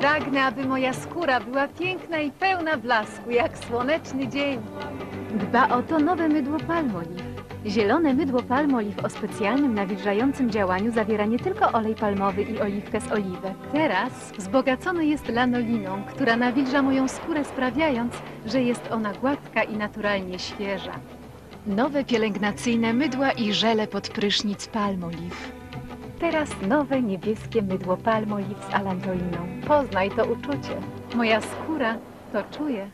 Pragnę, aby moja skóra była piękna i pełna blasku, jak słoneczny dzień. Dba o to nowe mydło Palmolive. Zielone mydło Palmolive o specjalnym nawilżającym działaniu zawiera nie tylko olej palmowy i oliwkę z oliwek. Teraz wzbogacone jest lanoliną, która nawilża moją skórę sprawiając, że jest ona gładka i naturalnie świeża. Nowe pielęgnacyjne mydła i żele pod prysznic Palmolive. Teraz nowe niebieskie mydło Palmolive z alantoliną. Poznaj to uczucie. Moja skóra to czuje.